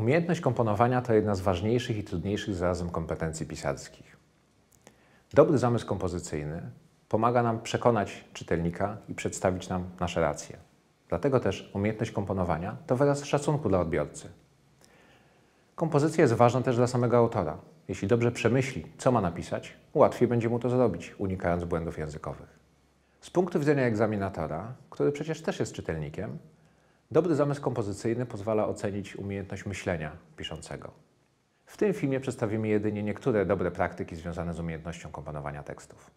Umiejętność komponowania to jedna z ważniejszych i trudniejszych zarazem kompetencji pisarskich. Dobry zamysł kompozycyjny pomaga nam przekonać czytelnika i przedstawić nam nasze racje. Dlatego też umiejętność komponowania to wyraz szacunku dla odbiorcy. Kompozycja jest ważna też dla samego autora. Jeśli dobrze przemyśli, co ma napisać, łatwiej będzie mu to zrobić, unikając błędów językowych. Z punktu widzenia egzaminatora, który przecież też jest czytelnikiem, dobry zamysł kompozycyjny pozwala ocenić umiejętność myślenia piszącego. W tym filmie przedstawimy jedynie niektóre dobre praktyki związane z umiejętnością komponowania tekstów.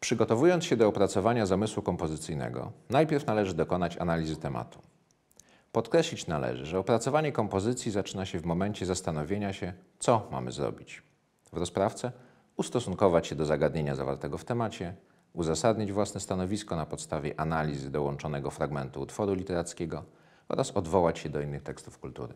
Przygotowując się do opracowania zamysłu kompozycyjnego, najpierw należy dokonać analizy tematu. Podkreślić należy, że opracowanie kompozycji zaczyna się w momencie zastanowienia się, co mamy zrobić. W rozprawce ustosunkować się do zagadnienia zawartego w temacie, uzasadnić własne stanowisko na podstawie analizy dołączonego fragmentu utworu literackiego oraz odwołać się do innych tekstów kultury.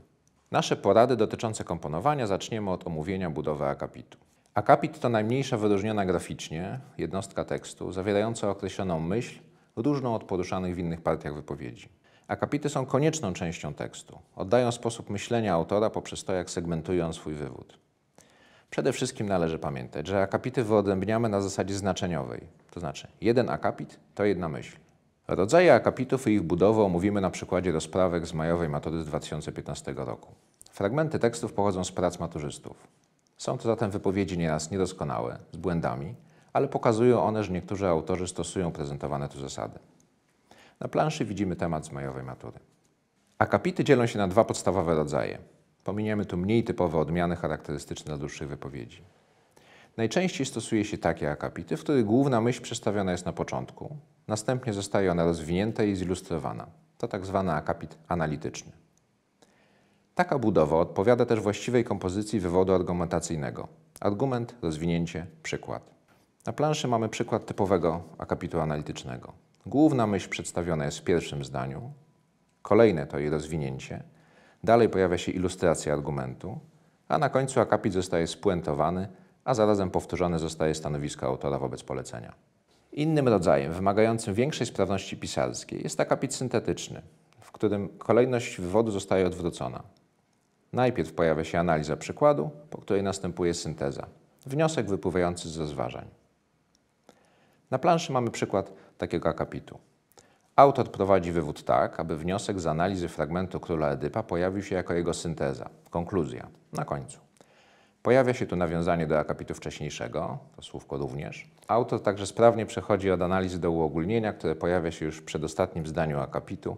Nasze porady dotyczące komponowania zaczniemy od omówienia budowy akapitu. Akapit to najmniejsza wyróżniona graficznie jednostka tekstu zawierająca określoną myśl, różną od poruszanych w innych partiach wypowiedzi. Akapity są konieczną częścią tekstu. Oddają sposób myślenia autora poprzez to, jak segmentują swój wywód. Przede wszystkim należy pamiętać, że akapity wyodrębniamy na zasadzie znaczeniowej, to znaczy jeden akapit to jedna myśl. Rodzaje akapitów i ich budowę omówimy na przykładzie rozprawek z majowej matury z 2015 roku. Fragmenty tekstów pochodzą z prac maturzystów. Są to zatem wypowiedzi nieraz niedoskonałe, z błędami, ale pokazują one, że niektórzy autorzy stosują prezentowane tu zasady. Na planszy widzimy temat z majowej matury. Akapity dzielą się na dwa podstawowe rodzaje. Pominiemy tu mniej typowe odmiany charakterystyczne dla dłuższych wypowiedzi. Najczęściej stosuje się takie akapity, w których główna myśl przedstawiona jest na początku, następnie zostaje ona rozwinięta i zilustrowana. To tak zwany akapit analityczny. Taka budowa odpowiada też właściwej kompozycji wywodu argumentacyjnego. Argument, rozwinięcie, przykład. Na planszy mamy przykład typowego akapitu analitycznego. Główna myśl przedstawiona jest w pierwszym zdaniu, kolejne to jej rozwinięcie, dalej pojawia się ilustracja argumentu, a na końcu akapit zostaje spuentowany, a zarazem powtórzone zostaje stanowisko autora wobec polecenia. Innym rodzajem, wymagającym większej sprawności pisarskiej, jest akapit syntetyczny, w którym kolejność wywodu zostaje odwrócona. Najpierw pojawia się analiza przykładu, po której następuje synteza, wniosek wypływający z rozważań. Na planszy mamy przykład takiego akapitu. Autor prowadzi wywód tak, aby wniosek z analizy fragmentu króla Edypa pojawił się jako jego synteza, konkluzja, na końcu. Pojawia się tu nawiązanie do akapitu wcześniejszego, to słówko również. Autor także sprawnie przechodzi od analizy do uogólnienia, które pojawia się już w przedostatnim zdaniu akapitu,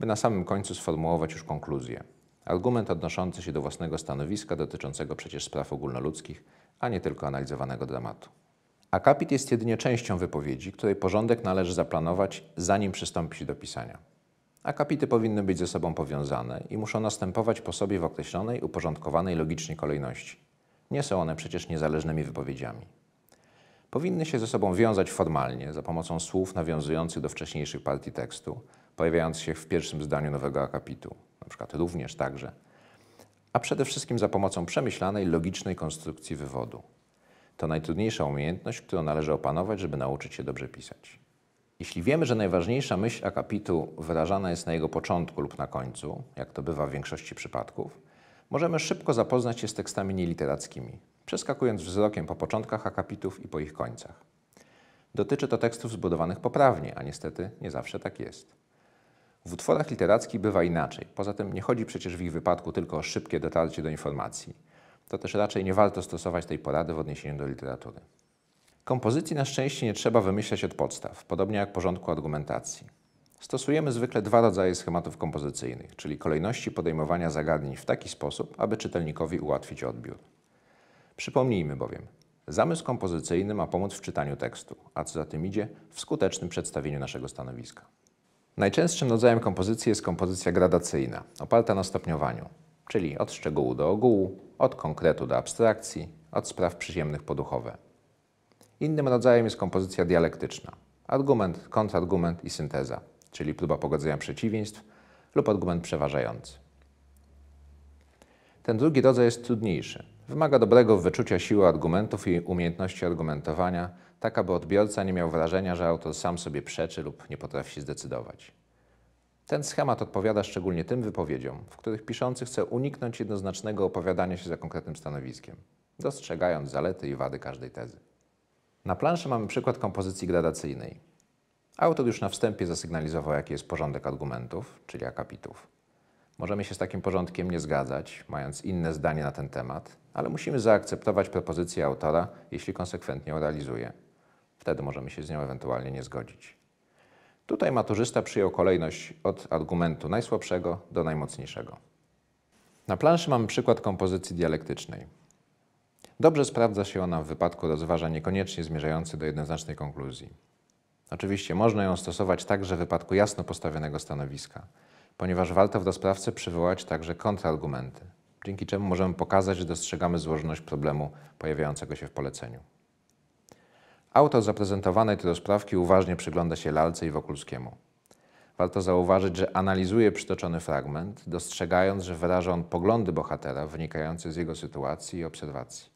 by na samym końcu sformułować już konkluzję. Argument odnoszący się do własnego stanowiska dotyczącego przecież spraw ogólnoludzkich, a nie tylko analizowanego dramatu. Akapit jest jedynie częścią wypowiedzi, której porządek należy zaplanować, zanim przystąpi się do pisania. Akapity powinny być ze sobą powiązane i muszą następować po sobie w określonej, uporządkowanej logicznie kolejności. Nie są one przecież niezależnymi wypowiedziami. Powinny się ze sobą wiązać formalnie, za pomocą słów nawiązujących do wcześniejszych partii tekstu, pojawiających się w pierwszym zdaniu nowego akapitu, przykład również także, a przede wszystkim za pomocą przemyślanej, logicznej konstrukcji wywodu. To najtrudniejsza umiejętność, którą należy opanować, żeby nauczyć się dobrze pisać. Jeśli wiemy, że najważniejsza myśl akapitu wyrażana jest na jego początku lub na końcu, jak to bywa w większości przypadków, możemy szybko zapoznać się z tekstami nieliterackimi, przeskakując wzrokiem po początkach akapitów i po ich końcach. Dotyczy to tekstów zbudowanych poprawnie, a niestety nie zawsze tak jest. W utworach literackich bywa inaczej. Poza tym nie chodzi przecież w ich wypadku tylko o szybkie dotarcie do informacji. To też raczej nie warto stosować tej porady w odniesieniu do literatury. Kompozycji na szczęście nie trzeba wymyślać od podstaw, podobnie jak porządku argumentacji. Stosujemy zwykle dwa rodzaje schematów kompozycyjnych, czyli kolejności podejmowania zagadnień w taki sposób, aby czytelnikowi ułatwić odbiór. Przypomnijmy bowiem, zamysł kompozycyjny ma pomóc w czytaniu tekstu, a co za tym idzie, w skutecznym przedstawieniu naszego stanowiska. Najczęstszym rodzajem kompozycji jest kompozycja gradacyjna, oparta na stopniowaniu, czyli od szczegółu do ogółu, od konkretu do abstrakcji, od spraw przyziemnych po duchowe. Innym rodzajem jest kompozycja dialektyczna, argument, kontrargument i synteza, czyli próba pogodzenia przeciwieństw lub argument przeważający. Ten drugi rodzaj jest trudniejszy. Wymaga dobrego wyczucia siły argumentów i umiejętności argumentowania, tak aby odbiorca nie miał wrażenia, że autor sam sobie przeczy lub nie potrafi się zdecydować. Ten schemat odpowiada szczególnie tym wypowiedziom, w których piszący chce uniknąć jednoznacznego opowiadania się za konkretnym stanowiskiem, dostrzegając zalety i wady każdej tezy. Na planszy mamy przykład kompozycji gradacyjnej. Autor już na wstępie zasygnalizował, jaki jest porządek argumentów, czyli akapitów. Możemy się z takim porządkiem nie zgadzać, mając inne zdanie na ten temat, ale musimy zaakceptować propozycję autora, jeśli konsekwentnie ją realizuje. Wtedy możemy się z nią ewentualnie nie zgodzić. Tutaj maturzysta przyjął kolejność od argumentu najsłabszego do najmocniejszego. Na planszy mamy przykład kompozycji dialektycznej. Dobrze sprawdza się ona w wypadku rozważań niekoniecznie zmierzających do jednoznacznej konkluzji. Oczywiście można ją stosować także w wypadku jasno postawionego stanowiska, ponieważ warto w rozprawce przywołać także kontrargumenty, dzięki czemu możemy pokazać, że dostrzegamy złożoność problemu pojawiającego się w poleceniu. Autor zaprezentowanej tej rozprawki uważnie przygląda się lalce i Wokulskiemu. Warto zauważyć, że analizuje przytoczony fragment, dostrzegając, że wyraża on poglądy bohatera wynikające z jego sytuacji i obserwacji.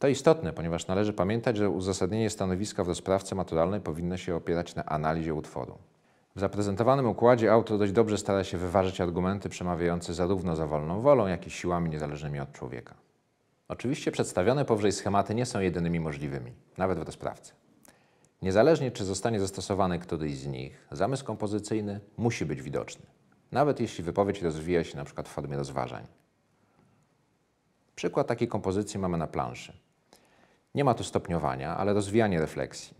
To istotne, ponieważ należy pamiętać, że uzasadnienie stanowiska w rozprawce maturalnej powinno się opierać na analizie utworu. W zaprezentowanym układzie autor dość dobrze stara się wyważyć argumenty przemawiające zarówno za wolną wolą, jak i siłami niezależnymi od człowieka. Oczywiście przedstawione powyżej schematy nie są jedynymi możliwymi, nawet w rozprawce. Niezależnie czy zostanie zastosowany któryś z nich, zamysł kompozycyjny musi być widoczny, nawet jeśli wypowiedź rozwija się np. w formie rozważań. Przykład takiej kompozycji mamy na planszy. Nie ma tu stopniowania, ale rozwijanie refleksji.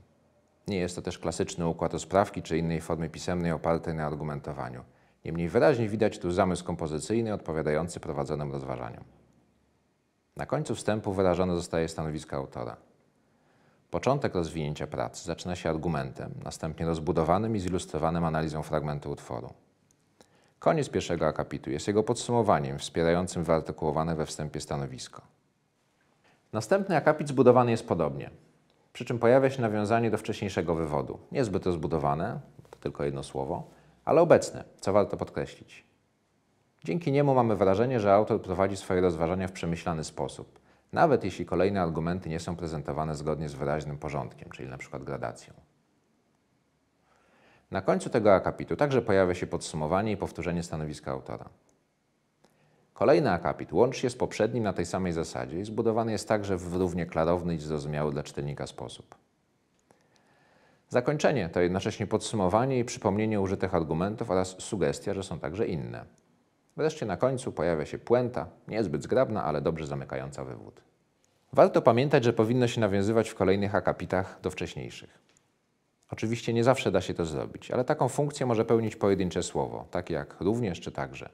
Nie jest to też klasyczny układ rozprawki czy innej formy pisemnej opartej na argumentowaniu. Niemniej wyraźnie widać tu zamysł kompozycyjny odpowiadający prowadzonym rozważaniom. Na końcu wstępu wyrażone zostaje stanowisko autora. Początek rozwinięcia pracy zaczyna się argumentem, następnie rozbudowanym i zilustrowanym analizą fragmentu utworu. Koniec pierwszego akapitu jest jego podsumowaniem wspierającym wyartykułowane we wstępie stanowisko. Następny akapit zbudowany jest podobnie, przy czym pojawia się nawiązanie do wcześniejszego wywodu. Niezbyt rozbudowane, to tylko jedno słowo, ale obecne, co warto podkreślić. Dzięki niemu mamy wrażenie, że autor prowadzi swoje rozważania w przemyślany sposób, nawet jeśli kolejne argumenty nie są prezentowane zgodnie z wyraźnym porządkiem, czyli np. gradacją. Na końcu tego akapitu także pojawia się podsumowanie i powtórzenie stanowiska autora. Kolejny akapit łączy się z poprzednim na tej samej zasadzie zbudowany jest także w równie klarowny i zrozumiały dla czytelnika sposób. Zakończenie to jednocześnie podsumowanie i przypomnienie użytych argumentów oraz sugestia, że są także inne. Wreszcie na końcu pojawia się puenta, niezbyt zgrabna, ale dobrze zamykająca wywód. Warto pamiętać, że powinno się nawiązywać w kolejnych akapitach do wcześniejszych. Oczywiście nie zawsze da się to zrobić, ale taką funkcję może pełnić pojedyncze słowo, takie jak również czy także.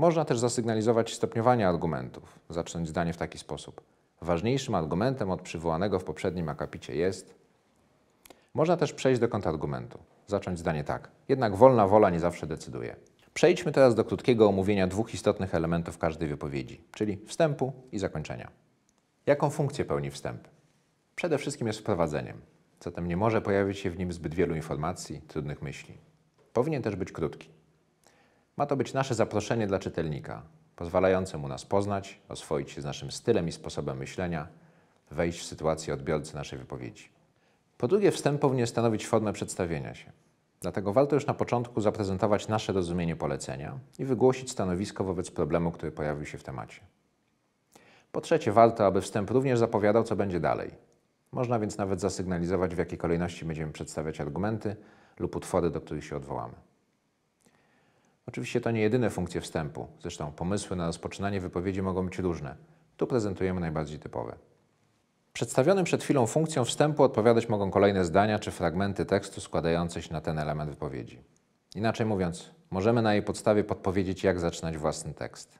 Można też zasygnalizować stopniowanie argumentów, zacząć zdanie w taki sposób. Ważniejszym argumentem od przywołanego w poprzednim akapicie jest. Można też przejść do kontrargumentu, zacząć zdanie tak. Jednak wolna wola nie zawsze decyduje. Przejdźmy teraz do krótkiego omówienia dwóch istotnych elementów każdej wypowiedzi, czyli wstępu i zakończenia. Jaką funkcję pełni wstęp? Przede wszystkim jest wprowadzeniem, zatem nie może pojawić się w nim zbyt wielu informacji, trudnych myśli. Powinien też być krótki. Ma to być nasze zaproszenie dla czytelnika, pozwalające mu nas poznać, oswoić się z naszym stylem i sposobem myślenia, wejść w sytuację odbiorcy naszej wypowiedzi. Po drugie, wstęp powinien stanowić formę przedstawienia się. Dlatego warto już na początku zaprezentować nasze rozumienie polecenia i wygłosić stanowisko wobec problemu, który pojawił się w temacie. Po trzecie, warto, aby wstęp również zapowiadał, co będzie dalej. Można więc nawet zasygnalizować, w jakiej kolejności będziemy przedstawiać argumenty lub utwory, do których się odwołamy. Oczywiście to nie jedyne funkcje wstępu, zresztą pomysły na rozpoczynanie wypowiedzi mogą być różne. Tu prezentujemy najbardziej typowe. Przedstawionym przed chwilą funkcją wstępu odpowiadać mogą kolejne zdania czy fragmenty tekstu składające się na ten element wypowiedzi. Inaczej mówiąc, możemy na jej podstawie podpowiedzieć, jak zaczynać własny tekst.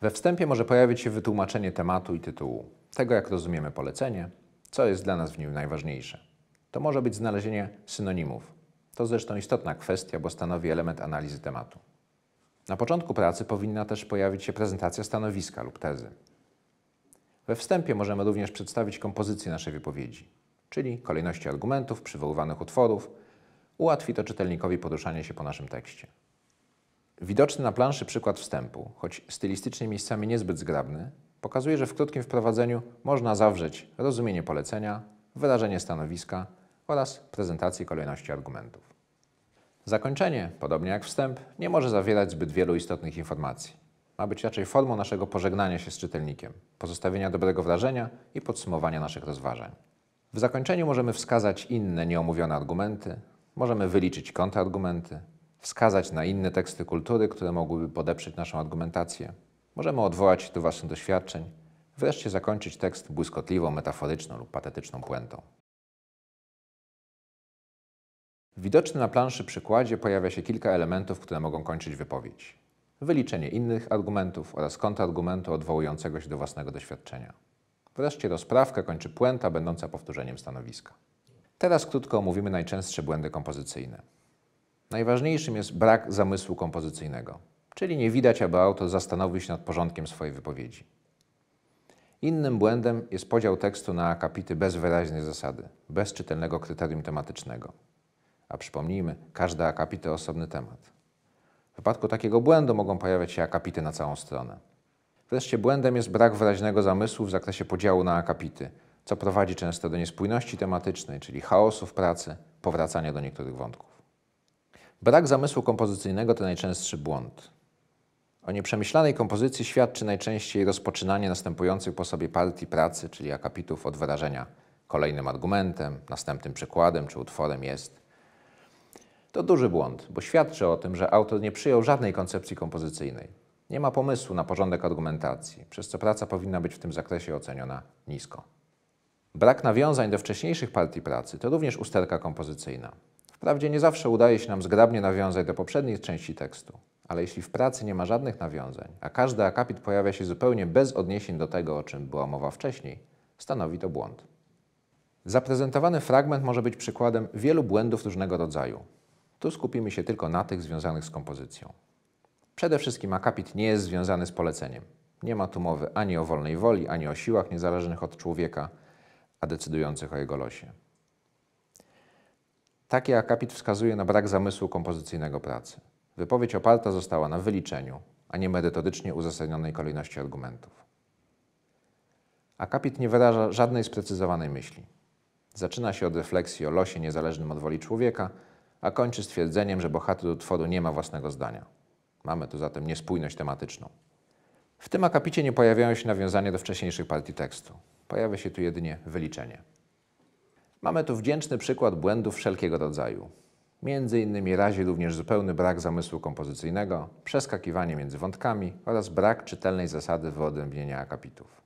We wstępie może pojawić się wytłumaczenie tematu i tytułu, tego jak rozumiemy polecenie, co jest dla nas w nim najważniejsze. To może być znalezienie synonimów. To zresztą istotna kwestia, bo stanowi element analizy tematu. Na początku pracy powinna też pojawić się prezentacja stanowiska lub tezy. We wstępie możemy również przedstawić kompozycję naszej wypowiedzi, czyli kolejności argumentów, przywoływanych utworów. Ułatwi to czytelnikowi poruszanie się po naszym tekście. Widoczny na planszy przykład wstępu, choć stylistycznie miejscami niezbyt zgrabny, pokazuje, że w krótkim wprowadzeniu można zawrzeć rozumienie polecenia, wyrażenie stanowiska oraz prezentację kolejności argumentów. Zakończenie, podobnie jak wstęp, nie może zawierać zbyt wielu istotnych informacji. Ma być raczej formą naszego pożegnania się z czytelnikiem, pozostawienia dobrego wrażenia i podsumowania naszych rozważań. W zakończeniu możemy wskazać inne nieomówione argumenty, możemy wyliczyć kontrargumenty, wskazać na inne teksty kultury, które mogłyby podeprzeć naszą argumentację. Możemy odwołać się do własnych doświadczeń, wreszcie zakończyć tekst błyskotliwą, metaforyczną lub patetyczną puentą. W widocznym na planszy przykładzie pojawia się kilka elementów, które mogą kończyć wypowiedź. Wyliczenie innych argumentów oraz kontrargumentu odwołującego się do własnego doświadczenia. Wreszcie rozprawkę kończy puenta będąca powtórzeniem stanowiska. Teraz krótko omówimy najczęstsze błędy kompozycyjne. Najważniejszym jest brak zamysłu kompozycyjnego, czyli nie widać, aby autor zastanowił się nad porządkiem swojej wypowiedzi. Innym błędem jest podział tekstu na akapity bez wyraźnej zasady, bez czytelnego kryterium tematycznego. A przypomnijmy, każdy akapit to osobny temat. W wypadku takiego błędu mogą pojawiać się akapity na całą stronę. Wreszcie błędem jest brak wyraźnego zamysłu w zakresie podziału na akapity, co prowadzi często do niespójności tematycznej, czyli chaosu w pracy, powracania do niektórych wątków. Brak zamysłu kompozycyjnego to najczęstszy błąd. O nieprzemyślanej kompozycji świadczy najczęściej rozpoczynanie następujących po sobie partii pracy, czyli akapitów od wyrażenia kolejnym argumentem, następnym przykładem czy utworem jest. To duży błąd, bo świadczy o tym, że autor nie przyjął żadnej koncepcji kompozycyjnej. Nie ma pomysłu na porządek argumentacji, przez co praca powinna być w tym zakresie oceniona nisko. Brak nawiązań do wcześniejszych partii pracy to również usterka kompozycyjna. Wprawdzie nie zawsze udaje się nam zgrabnie nawiązać do poprzedniej części tekstu, ale jeśli w pracy nie ma żadnych nawiązań, a każdy akapit pojawia się zupełnie bez odniesień do tego, o czym była mowa wcześniej, stanowi to błąd. Zaprezentowany fragment może być przykładem wielu błędów różnego rodzaju. Tu skupimy się tylko na tych związanych z kompozycją. Przede wszystkim akapit nie jest związany z poleceniem. Nie ma tu mowy ani o wolnej woli, ani o siłach niezależnych od człowieka, a decydujących o jego losie. Taki akapit wskazuje na brak zamysłu kompozycyjnego pracy. Wypowiedź oparta została na wyliczeniu, a nie merytorycznie uzasadnionej kolejności argumentów. Akapit nie wyraża żadnej sprecyzowanej myśli. Zaczyna się od refleksji o losie niezależnym od woli człowieka, a kończy stwierdzeniem, że bohater utworu nie ma własnego zdania. Mamy tu zatem niespójność tematyczną. W tym akapicie nie pojawiają się nawiązania do wcześniejszych partii tekstu. Pojawia się tu jedynie wyliczenie. Mamy tu wdzięczny przykład błędów wszelkiego rodzaju. Między innymi razi również zupełny brak zamysłu kompozycyjnego, przeskakiwanie między wątkami oraz brak czytelnej zasady wyodrębnienia akapitów.